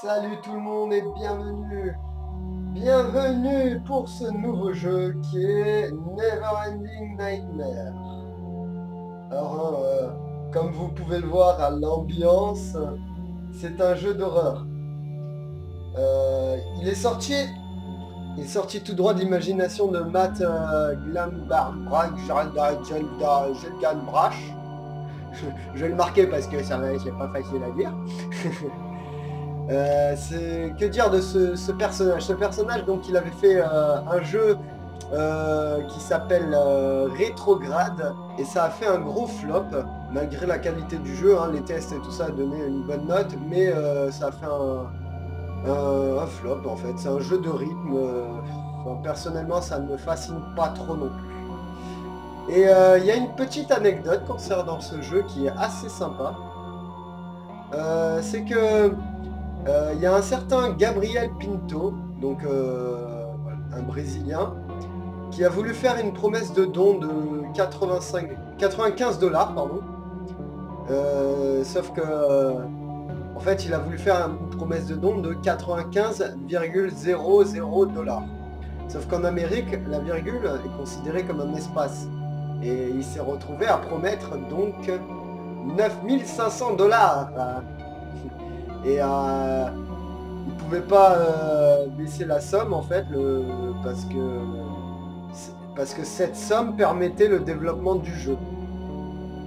Salut tout le monde et bienvenue Bienvenue pour ce nouveau jeu qui est Neverending Nightmare. Alors, euh, comme vous pouvez le voir à l'ambiance, c'est un jeu d'horreur. Euh, il est sorti il est sorti tout droit d'imagination de Matt euh, Glambarbrach, je, je vais le marquer parce que ça c'est pas facile à dire. Euh, c'est que dire de ce, personnage Ce personnage, donc, il avait fait euh, un jeu euh, qui s'appelle Rétrograde et ça a fait un gros flop malgré la qualité du jeu. Hein, les tests et tout ça a donné une bonne note, mais ça a fait un, flop en fait. C'est un jeu de rythme. personnellement, ça ne me fascine pas trop non plus. Et il y a une petite anecdote concernant ce jeu qui est assez sympa. C'est que euh, il y a un certain Gabriel Pinto, donc un Brésilien, qui a voulu faire une promesse de don de 85, 95 dollars, pardon. sauf que, en fait, il a voulu faire une promesse de don de 95,00 dollars. Sauf qu'en Amérique, la virgule est considérée comme un espace. Et il s'est retrouvé à promettre donc 9500 dollars. Et euh, il pouvait pas euh, baisser la somme en fait parce que parce que cette somme permettait le développement du jeu.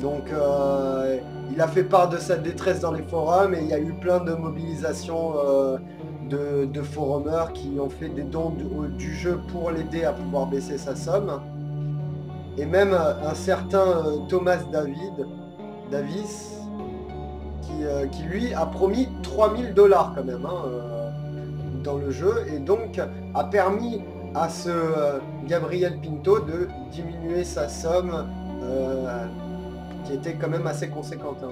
Donc euh, il a fait part de sa détresse dans les forums et il y a eu plein de mobilisations de, de, forumers qui ont fait des dons du jeu pour l'aider à pouvoir baisser sa somme et même euh, un certain euh, Thomas David, Davis, euh, qui, lui a promis 3000 dollars quand même hein, dans le jeu et donc a permis à ce Gabriel Pinto de diminuer sa somme qui était quand même assez conséquente, hein.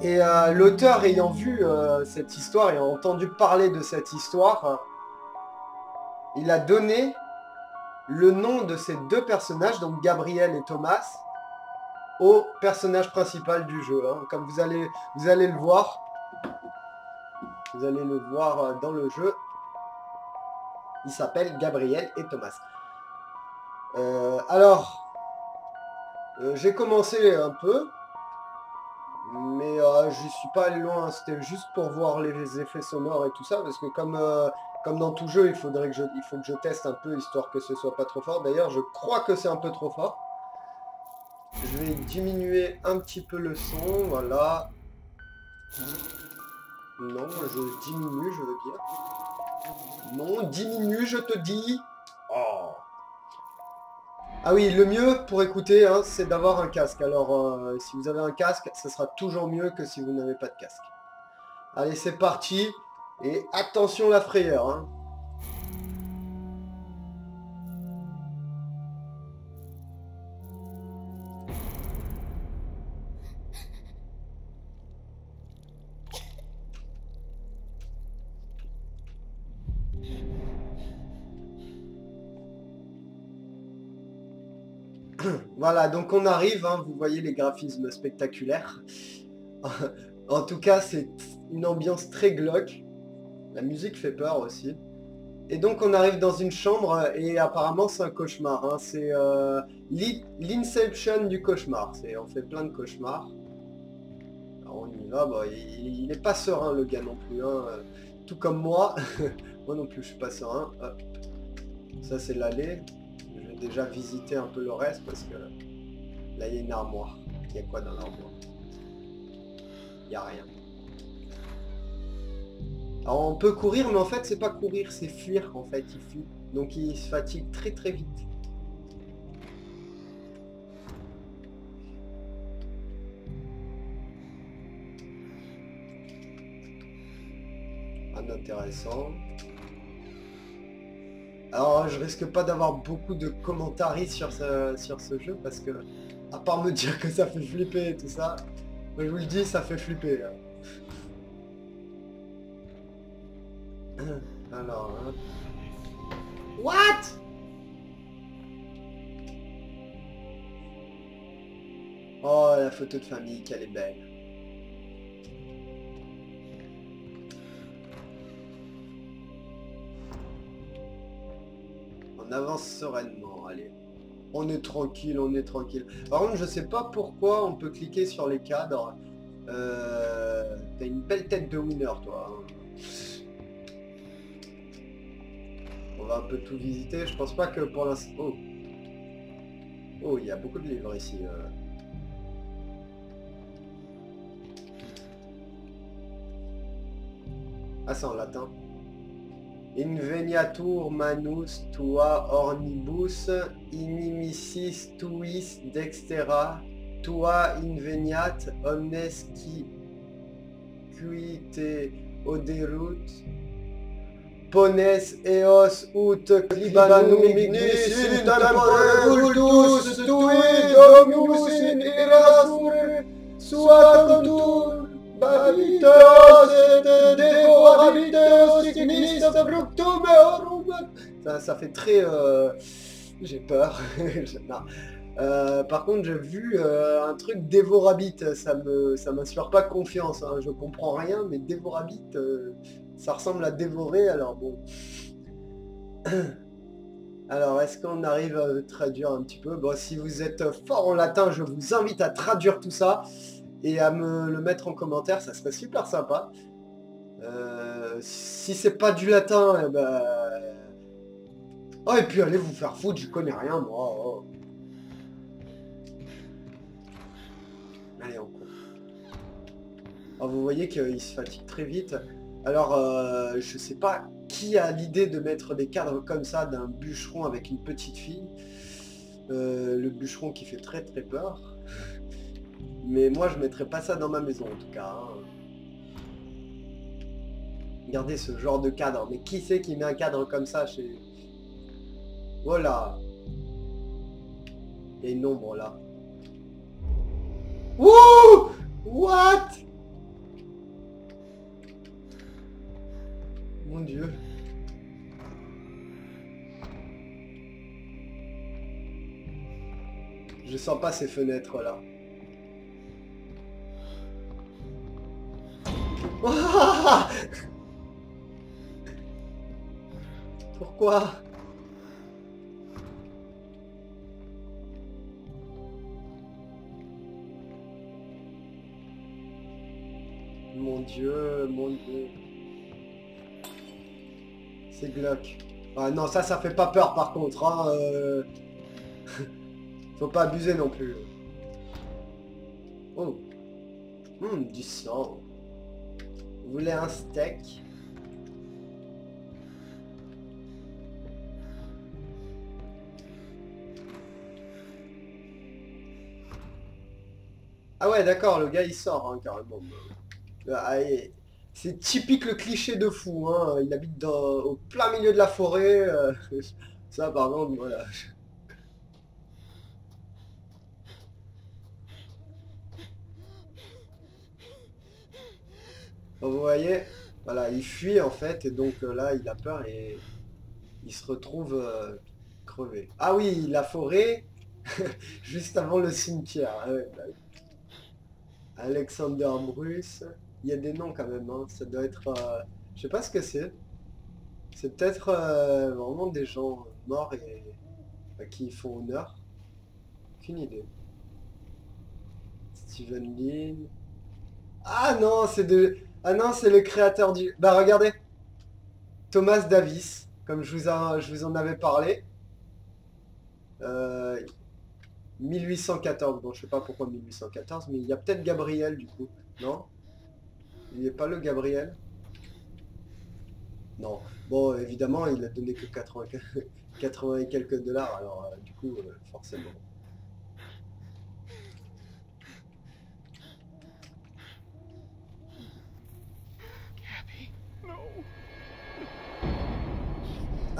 Et l'auteur ayant vu cette histoire, et entendu parler de cette histoire, il a donné le nom de ces deux personnages, donc Gabriel et Thomas, au personnage principal du jeu. Hein. Comme vous allez, vous allez le voir, vous allez le voir euh, dans le jeu, il s'appelle Gabriel et Thomas. Euh, alors, euh, j'ai commencé un peu, mais je suis pas allé loin, c'était juste pour voir les effets sonores et tout ça, parce que comme comme dans tout jeu, il faudrait que je, il faut que je teste un peu histoire que ce soit pas trop fort. D'ailleurs, je crois que c'est un peu trop fort. Je vais diminuer un petit peu le son, voilà. Non, je diminue, je veux dire. Non, diminue, je te dis. Oh. Ah oui, le mieux pour écouter, hein, c'est d'avoir un casque. Alors, euh, si vous avez un casque, ce sera toujours mieux que si vous n'avez pas de casque. Allez, c'est parti. Et attention la frayeur. Hein. Voilà, donc on arrive, hein, vous voyez les graphismes spectaculaires. en tout cas, c'est une ambiance très glauque. La musique fait peur aussi. Et donc on arrive dans une chambre et apparemment c'est un cauchemar. Hein. C'est euh, l'inception du cauchemar. On fait plein de cauchemars. Alors on y va. Bah, il n'est pas serein le gars non plus. Hein. Tout comme moi. moi non plus je suis pas serein. Ça c'est l'allée. Déjà visiter un peu le reste parce que là il y a une armoire. Il y a quoi dans l'armoire? Il n'y a rien on peut courir, mais en fait, c'est pas courir, c'est fuir, en fait, il fuit. Donc il se fatigue très très vite. Un intéressant. Alors, je risque pas d'avoir beaucoup de commentaires sur ce, sur ce jeu, parce que, à part me dire que ça fait flipper et tout ça, je vous le dis, ça fait flipper. Alors, hein. What? Oh, la photo de famille, qu'elle est belle. On avance sereinement, allez. On est tranquille, on est tranquille. Par contre, je sais pas pourquoi on peut cliquer sur les cadres. Euh, T'as une belle tête de winner, toi. hein. On va un peu tout visiter. Je pense pas que pour l'instant... Oh. Oh, il y a beaucoup de livres ici. euh. Ah, c'est en latin. Inveniatur manus tua ornibus inimicis tuis dextera tua inveniat omnes qui qui te oderut. Pones eos ut clibanum ignis in tempore vultus tui dominus in irasur sua contur Ça, fait très... euh, J'ai peur. Euh, par contre, j'ai vu euh, un truc dévorabite, ça me, ça m'inspire pas confiance. hein. Je comprends rien, mais dévorabite, euh, ça ressemble à dévorer. Alors bon. Alors, est-ce qu'on arrive à traduire un petit peu? Bon, si vous êtes fort en latin, je vous invite à traduire tout ça et à me le mettre en commentaire, ça serait super sympa. Euh, si c'est pas du latin, eh ben... Oh, et puis allez vous faire foutre, je connais rien, moi. oh. Allez, on court. Alors, vous voyez qu'il se fatigue très vite. Alors, euh, je sais pas qui a l'idée de mettre des cadres comme ça d'un bûcheron avec une petite fille. Euh, le bûcheron qui fait très très peur. Mais moi, je mettrais pas ça dans ma maison, en tout cas. hein. Regardez ce genre de cadre. Mais qui c'est qui met un cadre comme ça chez... Voilà. A une ombre là. Wouh What? Mon dieu. Je sens pas ces fenêtres là. Pourquoi? Mon dieu, mon dieu. C'est glauque. Ah non, ça, ça fait pas peur par contre. Hein, euh. Faut pas abuser non plus. Oh. Hum, du sang. Vous voulez un steak? Ah ouais, d'accord, le gars il sort hein, carrément. Et C'est typique le cliché de fou, hein. Il habite dans, au plein milieu de la forêt. euh, Ça par contre, voilà. Vous voyez, voilà, il fuit en fait, et donc euh, là, il a peur et il se retrouve euh, crevé. Ah oui, la forêt, juste avant le cimetière. ouais, bah. Alexander Bruce. Il y a des noms quand même, hein. ça doit être... euh, Je sais pas ce que c'est. C'est peut-être vraiment des gens morts et à qui ils font honneur. Aucune idée. Steven Lin. Ah non, c'est de... Ah non, c'est le créateur du... Bah regardez. Thomas Davis, comme je vous, je vous en avais parlé. Euh, 1814, bon je sais pas pourquoi 1814, mais il y a peut-être Gabriel du coup, non? Il n'est pas le Gabriel? Non. Bon, évidemment, il a donné que 80, 80 et quelques dollars, alors euh, du coup, euh, forcément.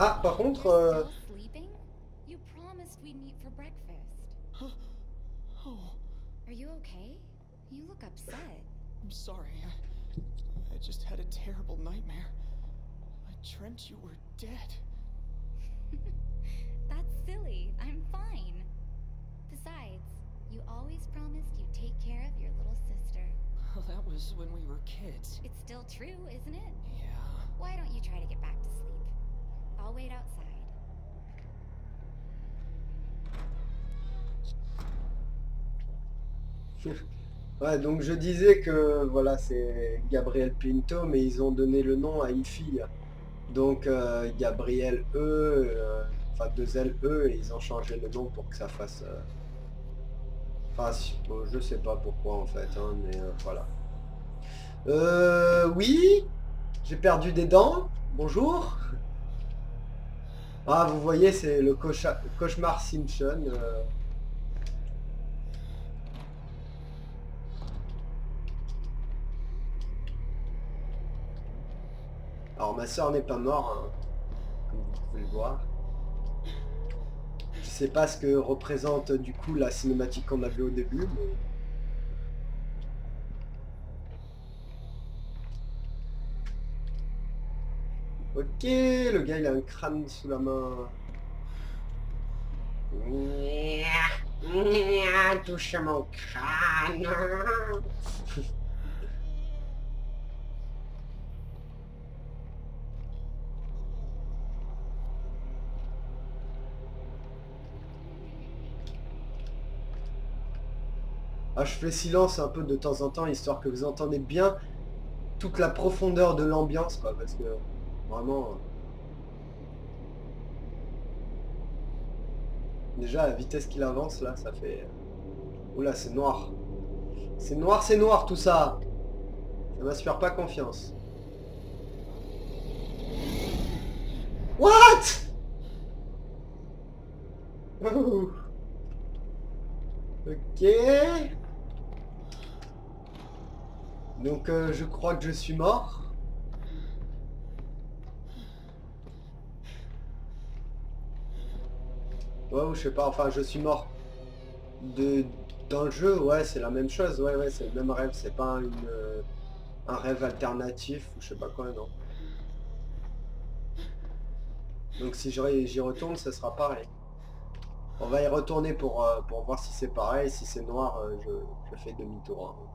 Ah, par contre, euh, Still sleeping? You promised we'd meet for breakfast. Oh, Are you okay? You look upset. I'm sorry. I, I just had a terrible nightmare. I dreamt you were dead. That's silly. I'm fine. Besides, you always promised you'd take care of your little sister. Well, that was when we were kids. It's still true, isn't it? Yeah. Why don't you try to get back to sleep? Ouais, donc je disais que voilà, c'est Gabriel Pinto, mais ils ont donné le nom à une fille. Donc euh, Gabriel E, euh, enfin deux L E, et ils ont changé le nom pour que ça fasse. Euh... Bon, je sais pas pourquoi en fait, hein, mais euh, voilà. Euh, oui, j'ai perdu des dents. Bonjour. Ah, vous voyez, c'est le cauchemar Simpson. euh. Alors ma soeur n'est pas morte, hein, comme vous pouvez le voir. Je sais pas ce que représente du coup la cinématique qu'on a vue au début. Le gars il a un crâne sous la main. Touche mon crâne. Ah, je fais silence un peu de temps en temps, histoire que vous entendez bien toute la profondeur de l'ambiance, quoi, parce que vraiment... Déjà, la vitesse qu'il avance, là, ça fait... Oula, c'est noir. C'est noir, c'est noir, tout ça Ça m'inspire pas confiance. What? Ok. Donc euh, je crois que je suis mort. Ouais, ou je sais pas, enfin je suis mort. De dans le jeu, ouais, c'est la même chose, ouais, ouais, c'est le même rêve, c'est pas une, euh, un rêve alternatif ou je sais pas quoi, non. Donc si j'y retourne, ce sera pareil. On va y retourner pour, euh, pour voir si c'est pareil. Si c'est noir, euh, je, je fais demi-tour. hein.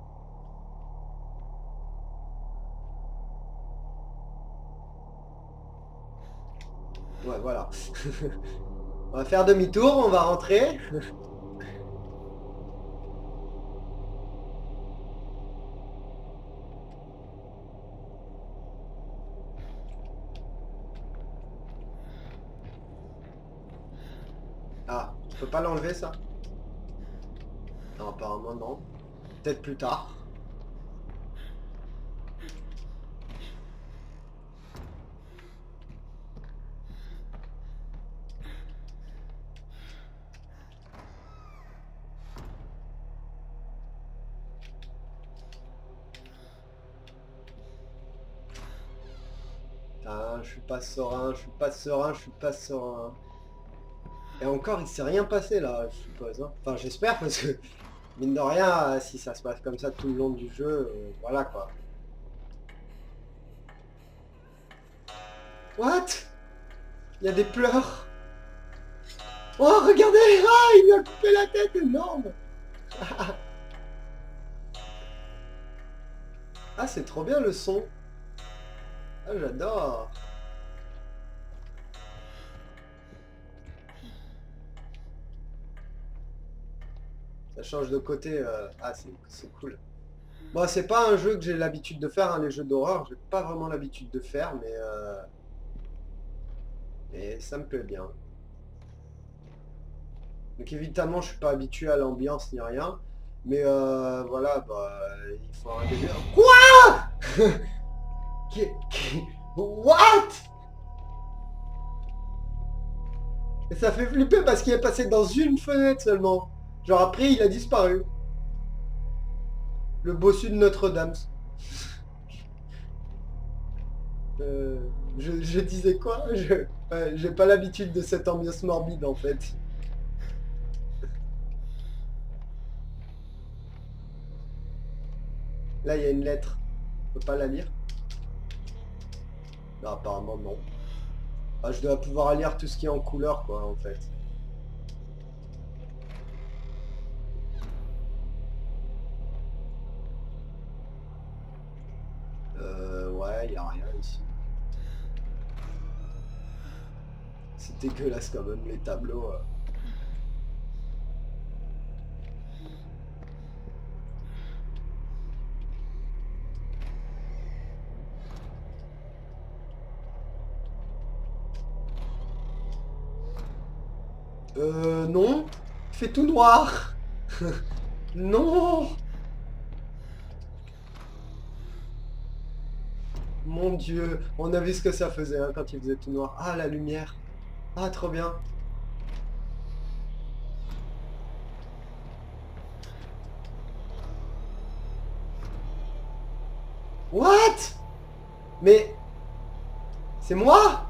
Ouais, voilà. on va faire demi-tour, on va rentrer. Ah, je peux pas l'enlever ça? Non, apparemment non. Peut-être plus tard. Ah, je suis pas serein, je suis pas serein, je suis pas serein. Et encore, il s'est rien passé là, je suppose. hein. Enfin, j'espère parce que, mine de rien, si ça se passe comme ça tout le long du jeu, euh, voilà quoi. What? Il y a des pleurs Oh, regardez Ah, il lui a coupé la tête, énorme Ah, c'est trop bien le son Ah, j'adore change de côté. euh, Ah, c'est cool. Bon, c'est pas un jeu que j'ai l'habitude de faire, hein, les jeux d'horreur. J'ai pas vraiment l'habitude de faire, mais... euh, Mais ça me plaît bien. Donc évidemment, je suis pas habitué à l'ambiance ni rien. Mais euh, voilà, bah, il faut un. Quoi? Qui- qui- What? Et ça fait flipper parce qu'il est passé dans une fenêtre seulement. Genre après, il a disparu. Le bossu de Notre-Dame. Euh, je, disais quoi? Ouais, J'ai pas l'habitude de cette ambiance morbide en fait. Là, il y a une lettre. Je peux pas la lire? Non, apparemment non. Ah, je dois pouvoir lire tout ce qui est en couleur, quoi, en fait. il n'y a rien ici. C'est quand même les tableaux. Euh. euh. Non. Il fait tout noir. non. Mon dieu, on a vu ce que ça faisait hein, quand il faisait tout noir. Ah, la lumière. Ah, trop bien. What? Mais... C'est moi?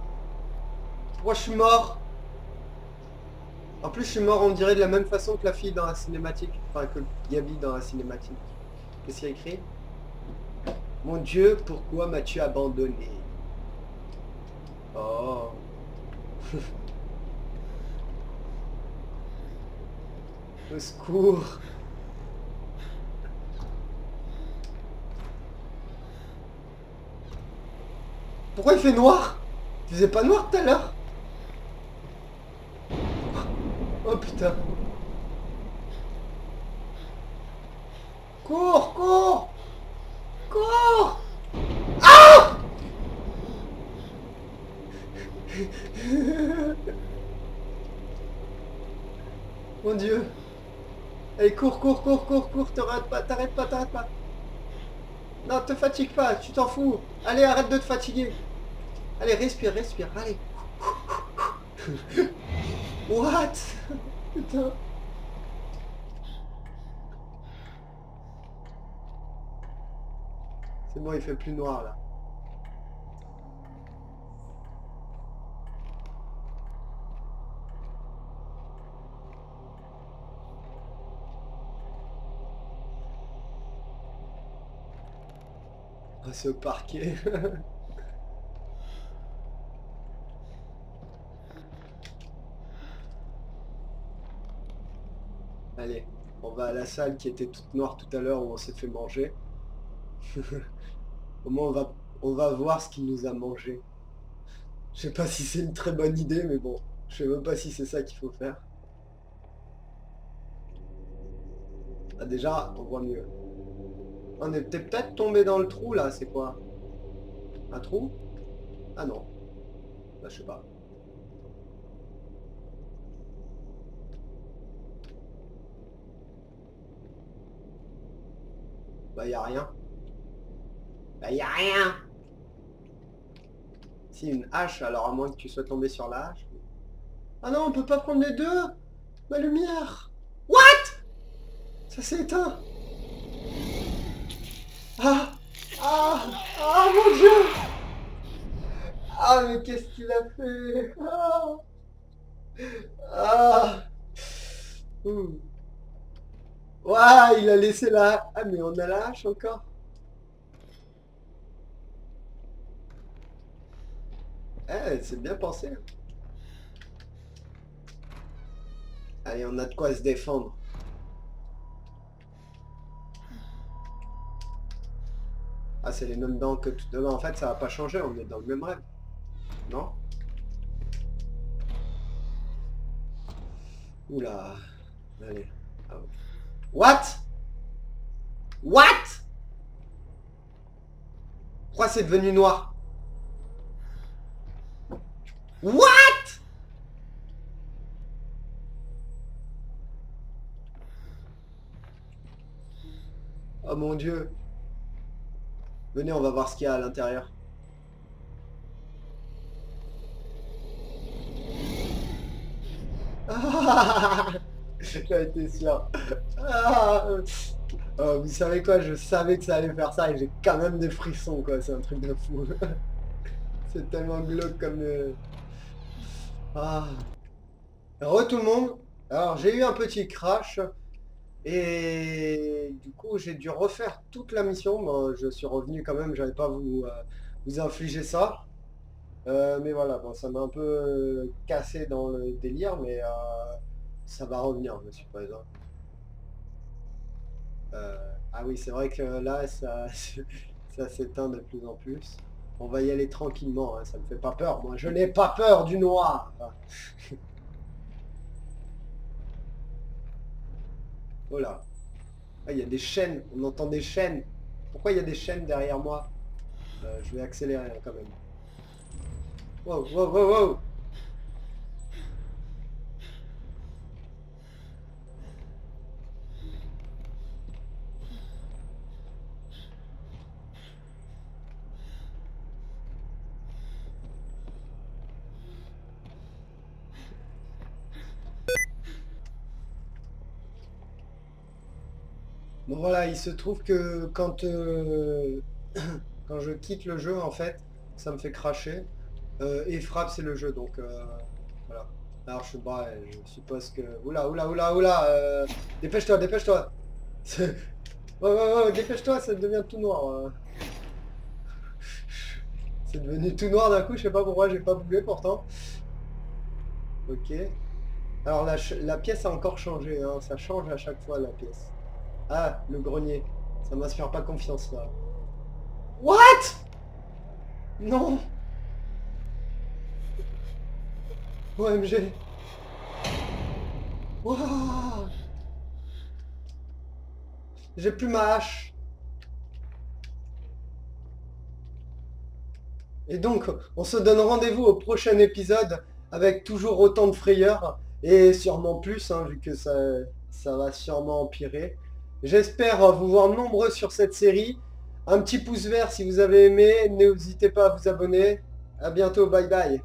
Pourquoi je suis mort? En plus, je suis mort, on dirait de la même façon que la fille dans la cinématique. Enfin, que Gabi dans la cinématique. Qu'est-ce qu'il y a écrit? Mon Dieu, pourquoi m'as-tu abandonné? Oh. Au secours. Pourquoi il fait noir? Il faisait pas noir tout à l'heure? Oh putain. Cours, cours Ah Mon dieu Allez, cours, cours, cours, cours, cours, t'arrêtes pas, t'arrêtes pas, t'arrêtes pas non, te fatigue pas, tu t'en fous. Allez, arrête de te fatiguer. Allez, respire, respire, allez. What? Putain. C'est bon, il fait plus noir là. Ah, ce parquet. Allez, on va à la salle qui était toute noire tout à l'heure où on s'est fait manger. Au moins on va, voir ce qu'il nous a mangé. Je sais pas si c'est une très bonne idée, mais bon, je sais même pas si c'est ça qu'il faut faire. Ah déjà, on voit mieux. On est peut-être tombé dans le trou là, c'est quoi? Un trou? Ah non. Bah je sais pas. Bah y a rien. Bah y a rien. Si une hache, alors à moins que tu sois tombé sur la hache. Ah non, on peut pas prendre les deux. Ma lumière. What? Ça s'est éteint. Ah Ah Ah mon dieu. Ah mais qu'est-ce qu'il a fait? Ah Ah. Ouah, il a laissé la... Ah mais on a la hache encore C'est bien pensé. Allez, on a de quoi se défendre. Ah, c'est les mêmes dents que tout... Non, en fait, ça va pas changer, on est dans le même rêve. Non? Oula. Allez. Ah, What? What? Pourquoi c'est devenu noir? What? Oh mon dieu Venez, on va voir ce qu'il y a à l'intérieur. J'ai été sûr. Ah. Oh, vous savez quoi, je savais que ça allait faire ça et j'ai quand même des frissons quoi, c'est un truc de fou. c'est tellement glauque comme... Euh, ah. Re tout le monde. Alors j'ai eu un petit crash. Et du coup, j'ai dû refaire toute la mission. je suis revenu quand même, j'avais pas vous, euh, vous infliger ça. Euh, mais voilà, bon, ça m'a un peu euh, cassé dans le délire, mais ça va revenir, je suppose. Ah oui, c'est vrai que là, ça s'éteint de plus en plus. On va y aller tranquillement, hein, ça me fait pas peur. Moi, je n'ai pas peur du noir. Voilà. Ah, il y a des chaînes. On entend des chaînes. Pourquoi il y a des chaînes derrière moi? Euh, Je vais accélérer hein, quand même. Wow, wow, wow, wow Bon voilà, il se trouve que quand, euh, quand je quitte le jeu, en fait, ça me fait cracher. Euh, et frappe, c'est le jeu, donc euh, voilà. Alors je, bah, je suppose que... Oula, oula, oula, oula euh, Dépêche-toi, dépêche-toi Ouais, ouais, ouais, dépêche-toi, ça devient tout noir. C'est devenu tout noir d'un coup, je sais pas pourquoi, j'ai pas bougé pourtant. Ok. Alors la, la pièce a encore changé, hein, ça change à chaque fois la pièce. Ah, le grenier. Ça m'inspire pas confiance là. What? Non OMG Wouah J'ai plus ma hache. Et donc, on se donne rendez-vous au prochain épisode avec toujours autant de frayeur et sûrement plus, hein, vu que ça, ça va sûrement empirer. J'espère vous voir nombreux sur cette série. Un petit pouce vert si vous avez aimé. N'hésitez pas à vous abonner. À bientôt. Bye bye.